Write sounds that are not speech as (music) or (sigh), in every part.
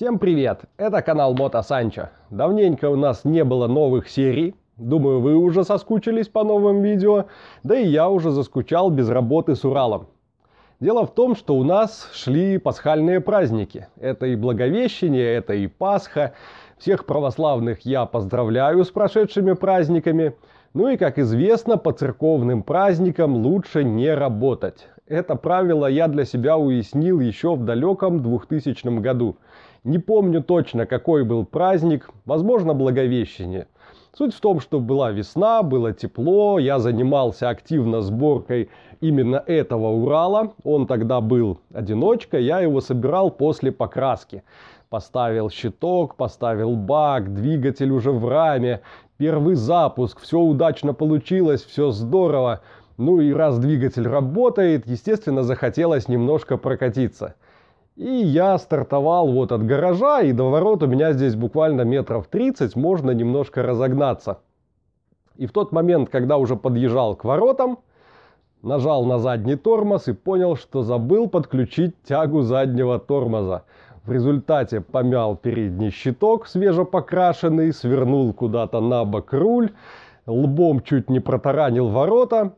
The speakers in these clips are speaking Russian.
Всем привет! Это канал Мото Санчо. Давненько у нас не было новых серий. Думаю, вы уже соскучились по новым видео. Да и я уже заскучал без работы с Уралом. Дело в том, что у нас шли пасхальные праздники. Это и Благовещение, это и Пасха. Всех православных я поздравляю с прошедшими праздниками. Ну и, как известно, по церковным праздникам лучше не работать. Это правило я для себя уяснил еще в далеком 2000 году. Не помню точно, какой был праздник, возможно, Благовещение. Суть в том, что была весна, было тепло, я занимался активно сборкой именно этого Урала. Он тогда был одиночка, я его собирал после покраски. Поставил щиток, поставил бак, двигатель уже в раме, первый запуск, все удачно получилось, все здорово. Ну и раз двигатель работает, естественно, захотелось немножко прокатиться. И я стартовал вот от гаража, и до ворот у меня здесь буквально метров 30, можно немножко разогнаться. И в тот момент, когда уже подъезжал к воротам, нажал на задний тормоз и понял, что забыл подключить тягу заднего тормоза. В результате помял передний щиток свежепокрашенный, свернул куда-то на бок руль, лбом чуть не протаранил ворота,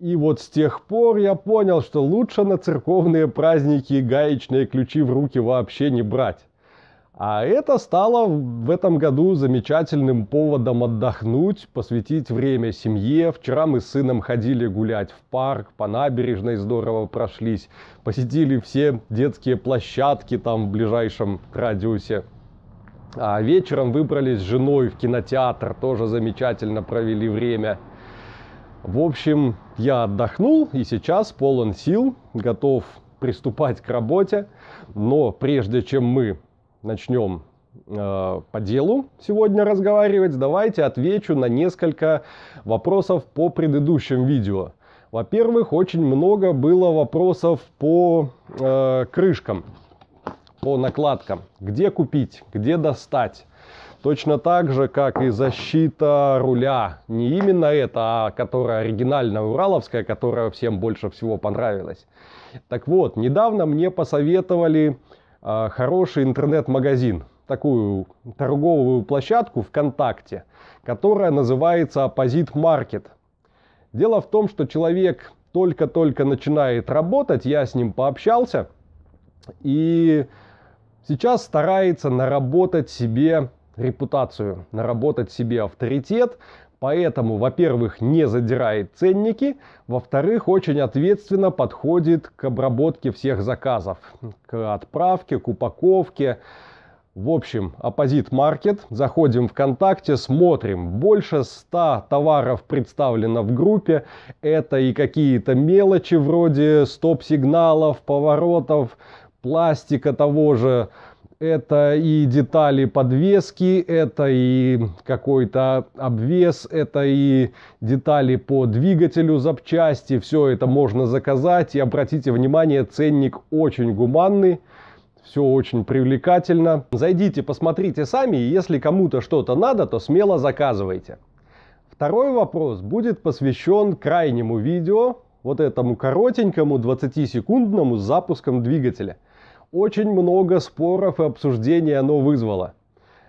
и вот с тех пор я понял, что лучше на церковные праздники гаечные ключи в руки вообще не брать. А это стало в этом году замечательным поводом отдохнуть, посвятить время семье. Вчера мы с сыном ходили гулять в парк, по набережной здорово прошлись, посетили все детские площадки там в ближайшем радиусе. А вечером выбрались с женой в кинотеатр, тоже замечательно провели время. В общем, я отдохнул и сейчас полон сил, готов приступать к работе. Но прежде чем мы начнем э, по делу сегодня разговаривать, давайте отвечу на несколько вопросов по предыдущим видео. Во-первых, очень много было вопросов по э, крышкам, по накладкам. Где купить, где достать. Точно так же, как и защита руля. Не именно это, а которая оригинальная ураловская, которая всем больше всего понравилась. Так вот, недавно мне посоветовали э, хороший интернет-магазин, такую торговую площадку ВКонтакте, которая называется Opposite Market. Дело в том, что человек только-только начинает работать, я с ним пообщался, и сейчас старается наработать себе репутацию, наработать себе авторитет. Поэтому, во-первых, не задирает ценники, во-вторых, очень ответственно подходит к обработке всех заказов, к отправке, к упаковке. В общем, оппозит маркет, заходим в ВКонтакте, смотрим. Больше 100 товаров представлено в группе. Это и какие-то мелочи вроде стоп-сигналов, поворотов, пластика того же, это и детали подвески, это и какой-то обвес, это и детали по двигателю запчасти. Все это можно заказать. И обратите внимание, ценник очень гуманный. Все очень привлекательно. Зайдите, посмотрите сами. И если кому-то что-то надо, то смело заказывайте. Второй вопрос будет посвящен крайнему видео. Вот этому коротенькому 20-секундному с запуском двигателя – очень много споров и обсуждений оно вызвало.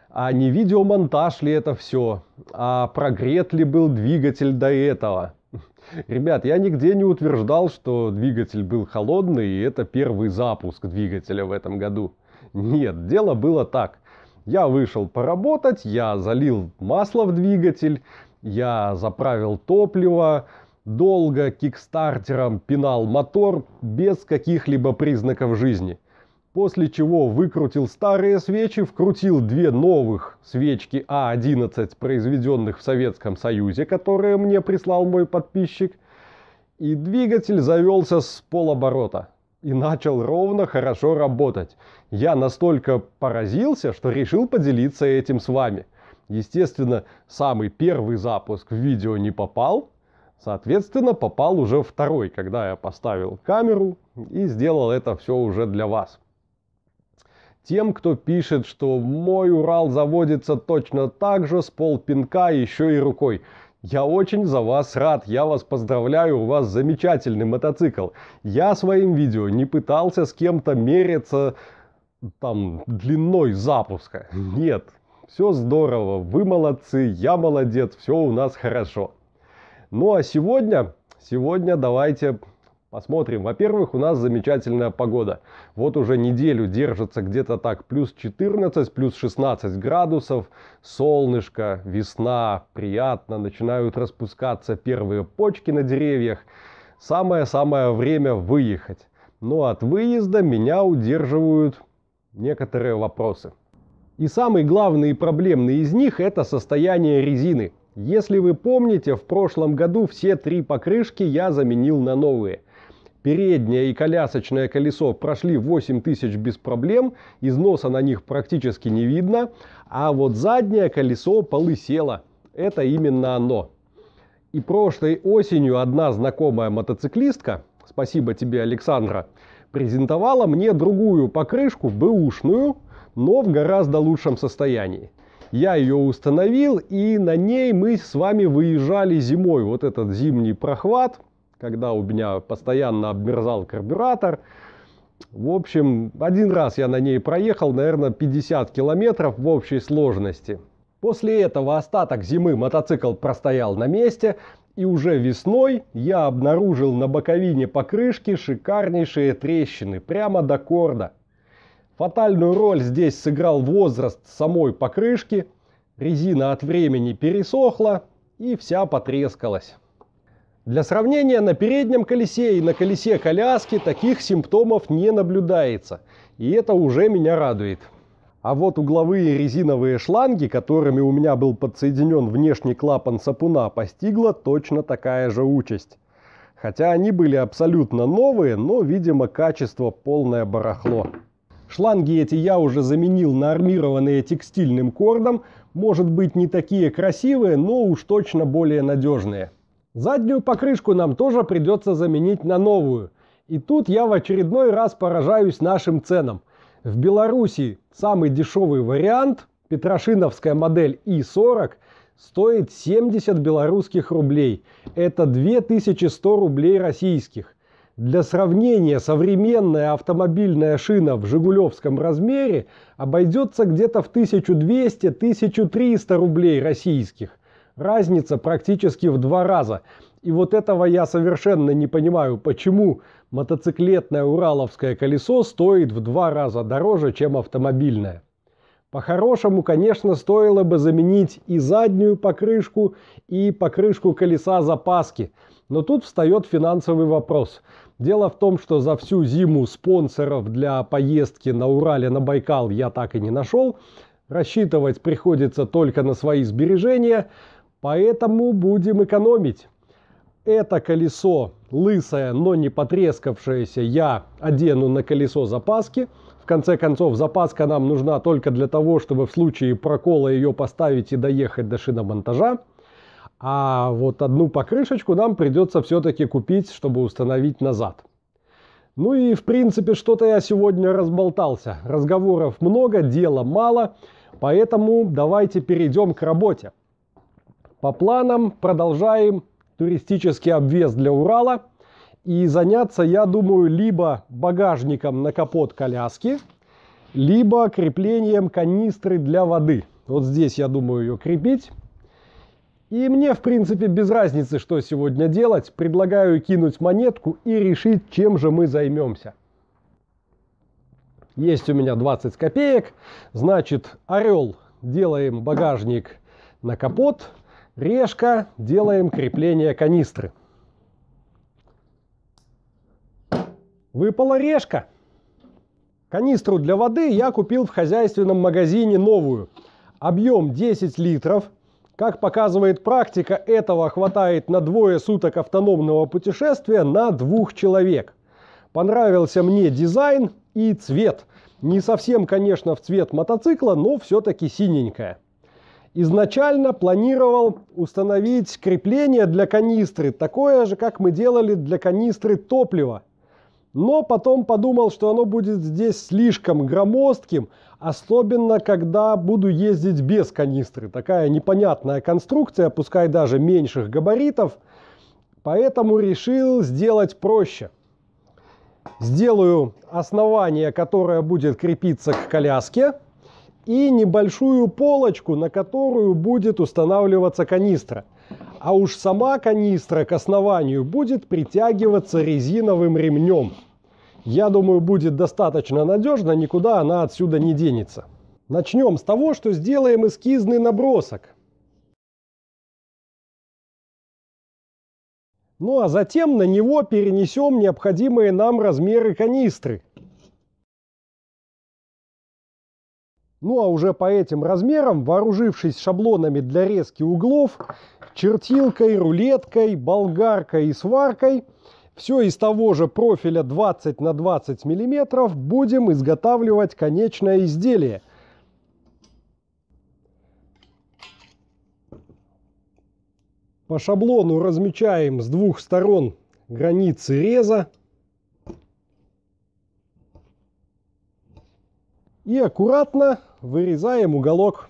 А не видеомонтаж ли это все? А прогрет ли был двигатель до этого? (laughs) Ребят, я нигде не утверждал, что двигатель был холодный, и это первый запуск двигателя в этом году. Нет, дело было так. Я вышел поработать, я залил масло в двигатель, я заправил топливо, долго кикстартером пинал мотор без каких-либо признаков жизни – После чего выкрутил старые свечи, вкрутил две новых свечки А11, произведенных в Советском Союзе, которые мне прислал мой подписчик. И двигатель завелся с полоборота и начал ровно хорошо работать. Я настолько поразился, что решил поделиться этим с вами. Естественно, самый первый запуск в видео не попал, Соответственно, попал уже второй, когда я поставил камеру и сделал это все уже для вас. Тем, кто пишет, что мой Урал заводится точно так же, с полпинка еще и рукой. Я очень за вас рад, я вас поздравляю, у вас замечательный мотоцикл. Я своим видео не пытался с кем-то мериться там длиной запуска. Нет, все здорово, вы молодцы, я молодец, все у нас хорошо. Ну а сегодня, сегодня давайте посмотрим. Во-первых, у нас замечательная погода. Вот уже неделю держится где-то так плюс 14, плюс 16 градусов, солнышко, весна, приятно, начинают распускаться первые почки на деревьях. Самое-самое время выехать. Но от выезда меня удерживают некоторые вопросы. И самый главный и проблемный из них это состояние резины. Если вы помните, в прошлом году все три покрышки я заменил на новые. Переднее и колясочное колесо прошли 8000 без проблем, износа на них практически не видно, а вот заднее колесо полысело. Это именно оно. И прошлой осенью одна знакомая мотоциклистка, спасибо тебе, Александра, презентовала мне другую покрышку, бэушную, но в гораздо лучшем состоянии. Я ее установил, и на ней мы с вами выезжали зимой. Вот этот зимний прохват, когда у меня постоянно обмерзал карбюратор. В общем, один раз я на ней проехал, наверное, 50 километров в общей сложности. После этого остаток зимы мотоцикл простоял на месте, и уже весной я обнаружил на боковине покрышки шикарнейшие трещины, прямо до корда. Фатальную роль здесь сыграл возраст самой покрышки, резина от времени пересохла и вся потрескалась. Для сравнения, на переднем колесе и на колесе коляски таких симптомов не наблюдается, и это уже меня радует. А вот угловые резиновые шланги, которыми у меня был подсоединен внешний клапан сапуна, постигла точно такая же участь. Хотя они были абсолютно новые, но, видимо, качество полное барахло. Шланги эти я уже заменил на армированные текстильным кордом. Может быть не такие красивые, но уж точно более надежные. Заднюю покрышку нам тоже придется заменить на новую. И тут я в очередной раз поражаюсь нашим ценам. В Беларуси самый дешевый вариант, Петрошиновская модель И40, стоит 70 белорусских рублей. Это 2100 рублей российских. Для сравнения, современная автомобильная шина в жигулевском размере обойдется где-то в 1200-1300 рублей российских. Разница практически в два раза. И вот этого я совершенно не понимаю, почему мотоциклетное ураловское колесо стоит в два раза дороже, чем автомобильное. По-хорошему, конечно, стоило бы заменить и заднюю покрышку, и покрышку колеса запаски – но тут встает финансовый вопрос. Дело в том, что за всю зиму спонсоров для поездки на Урале на Байкал я так и не нашел. Рассчитывать приходится только на свои сбережения, поэтому будем экономить. Это колесо лысое, но не потрескавшееся, я одену на колесо запаски. В конце концов, запаска нам нужна только для того, чтобы в случае прокола ее поставить и доехать до шиномонтажа. А вот одну покрышечку нам придется все-таки купить, чтобы установить назад. Ну и в принципе что-то я сегодня разболтался. Разговоров много, дела мало, поэтому давайте перейдем к работе. По планам продолжаем туристический обвес для Урала. И заняться, я думаю, либо багажником на капот коляски, либо креплением канистры для воды. Вот здесь я думаю ее крепить. И мне, в принципе, без разницы, что сегодня делать. Предлагаю кинуть монетку и решить, чем же мы займемся. Есть у меня 20 копеек. Значит, орел делаем багажник на капот. Решка делаем крепление канистры. Выпала решка. Канистру для воды я купил в хозяйственном магазине новую. Объем 10 литров. Как показывает практика, этого хватает на двое суток автономного путешествия на двух человек. Понравился мне дизайн и цвет. Не совсем, конечно, в цвет мотоцикла, но все-таки синенькая. Изначально планировал установить крепление для канистры, такое же, как мы делали для канистры топлива. Но потом подумал, что оно будет здесь слишком громоздким, Особенно, когда буду ездить без канистры. Такая непонятная конструкция, пускай даже меньших габаритов. Поэтому решил сделать проще. Сделаю основание, которое будет крепиться к коляске. И небольшую полочку, на которую будет устанавливаться канистра. А уж сама канистра к основанию будет притягиваться резиновым ремнем. Я думаю, будет достаточно надежно, никуда она отсюда не денется. Начнем с того, что сделаем эскизный набросок. Ну а затем на него перенесем необходимые нам размеры канистры. Ну а уже по этим размерам, вооружившись шаблонами для резки углов, чертилкой, рулеткой, болгаркой и сваркой, все из того же профиля 20 на 20 миллиметров будем изготавливать конечное изделие – По шаблону размечаем с двух сторон границы реза. И аккуратно вырезаем уголок.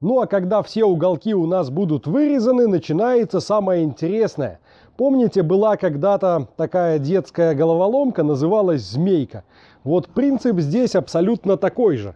Ну а когда все уголки у нас будут вырезаны, начинается самое интересное. Помните, была когда-то такая детская головоломка, называлась «Змейка». Вот принцип здесь абсолютно такой же.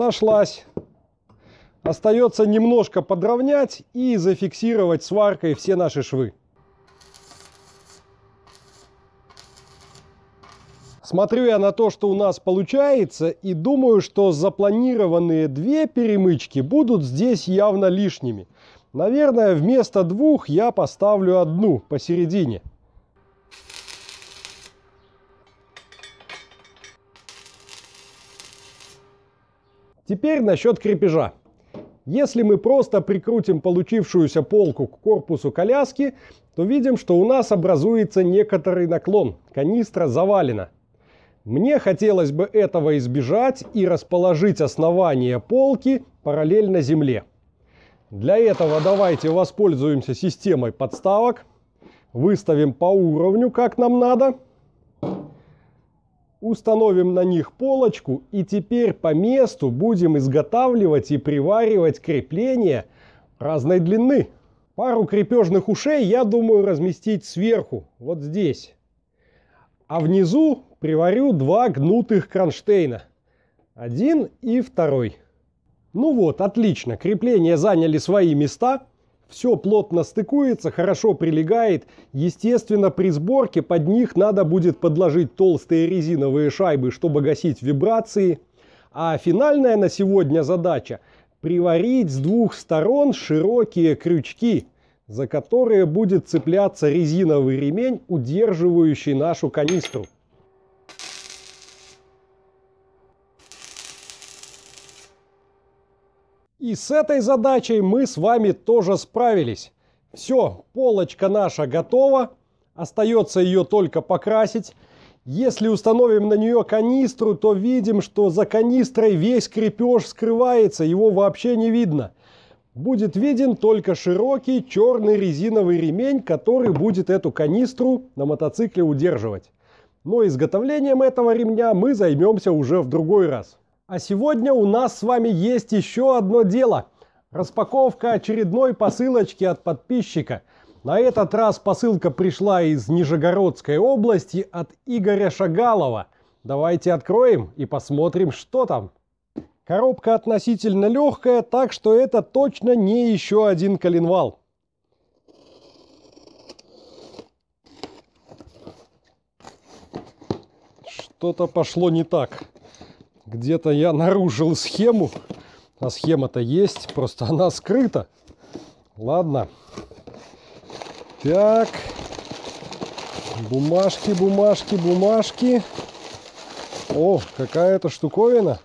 Сошлась. Остается немножко подровнять и зафиксировать сваркой все наши швы. Смотрю я на то, что у нас получается, и думаю, что запланированные две перемычки будут здесь явно лишними. Наверное, вместо двух я поставлю одну посередине. Теперь насчет крепежа. Если мы просто прикрутим получившуюся полку к корпусу коляски, то видим, что у нас образуется некоторый наклон. Канистра завалена. Мне хотелось бы этого избежать и расположить основание полки параллельно земле. Для этого давайте воспользуемся системой подставок. Выставим по уровню, как нам надо. Установим на них полочку и теперь по месту будем изготавливать и приваривать крепления разной длины. Пару крепежных ушей я думаю разместить сверху, вот здесь. А внизу приварю два гнутых кронштейна. Один и второй. Ну вот, отлично, крепления заняли свои места. Все плотно стыкуется, хорошо прилегает. Естественно, при сборке под них надо будет подложить толстые резиновые шайбы, чтобы гасить вибрации. А финальная на сегодня задача – приварить с двух сторон широкие крючки, за которые будет цепляться резиновый ремень, удерживающий нашу канистру. И с этой задачей мы с вами тоже справились. Все, полочка наша готова. Остается ее только покрасить. Если установим на нее канистру, то видим, что за канистрой весь крепеж скрывается, его вообще не видно. Будет виден только широкий черный резиновый ремень, который будет эту канистру на мотоцикле удерживать. Но изготовлением этого ремня мы займемся уже в другой раз. А сегодня у нас с вами есть еще одно дело. Распаковка очередной посылочки от подписчика. На этот раз посылка пришла из Нижегородской области от Игоря Шагалова. Давайте откроем и посмотрим, что там. Коробка относительно легкая, так что это точно не еще один коленвал. Что-то пошло не так. Где-то я нарушил схему. А схема-то есть, просто она скрыта. Ладно. Так. Бумажки, бумажки, бумажки. О, какая-то штуковина.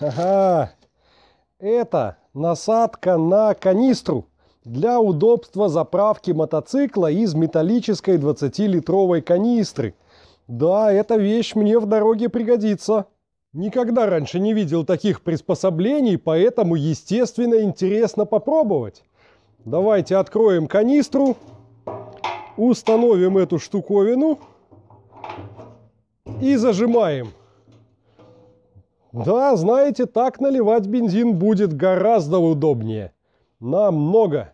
Ага. Это насадка на канистру для удобства заправки мотоцикла из металлической 20-литровой канистры. Да, эта вещь мне в дороге пригодится. Никогда раньше не видел таких приспособлений, поэтому, естественно, интересно попробовать. Давайте откроем канистру, установим эту штуковину и зажимаем. Да, знаете, так наливать бензин будет гораздо удобнее. Намного.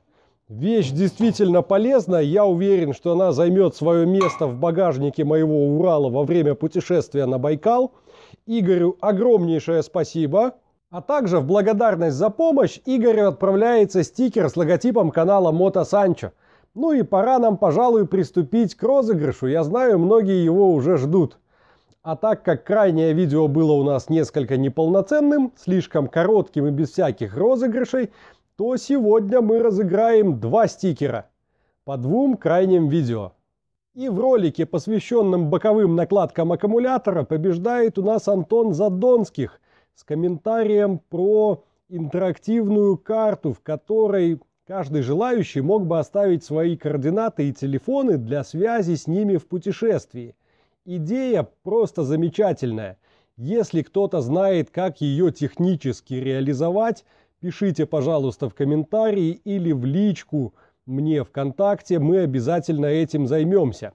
Вещь действительно полезная. Я уверен, что она займет свое место в багажнике моего Урала во время путешествия на Байкал. Игорю огромнейшее спасибо. А также в благодарность за помощь Игорю отправляется стикер с логотипом канала Мото Санчо. Ну и пора нам, пожалуй, приступить к розыгрышу. Я знаю, многие его уже ждут. А так как крайнее видео было у нас несколько неполноценным, слишком коротким и без всяких розыгрышей, то сегодня мы разыграем два стикера по двум крайним видео. И в ролике, посвященном боковым накладкам аккумулятора, побеждает у нас Антон Задонских с комментарием про интерактивную карту, в которой каждый желающий мог бы оставить свои координаты и телефоны для связи с ними в путешествии – Идея просто замечательная. Если кто-то знает, как ее технически реализовать, пишите, пожалуйста, в комментарии или в личку мне ВКонтакте, мы обязательно этим займемся.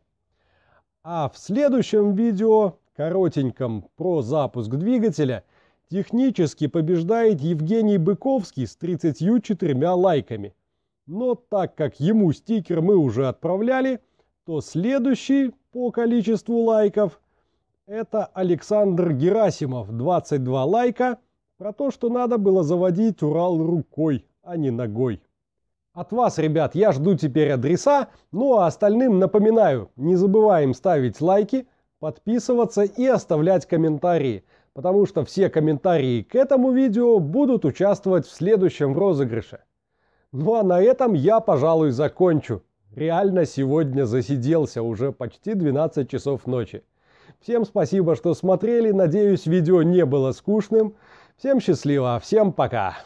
А в следующем видео, коротеньком про запуск двигателя, технически побеждает Евгений Быковский с 34 лайками. Но так как ему стикер мы уже отправляли, то следующий по количеству лайков это Александр Герасимов, 22 лайка, про то, что надо было заводить Урал рукой, а не ногой. От вас, ребят, я жду теперь адреса, ну а остальным напоминаю, не забываем ставить лайки, подписываться и оставлять комментарии, потому что все комментарии к этому видео будут участвовать в следующем розыгрыше. Ну а на этом я, пожалуй, закончу. Реально сегодня засиделся уже почти 12 часов ночи. Всем спасибо, что смотрели. Надеюсь, видео не было скучным. Всем счастливо, всем пока.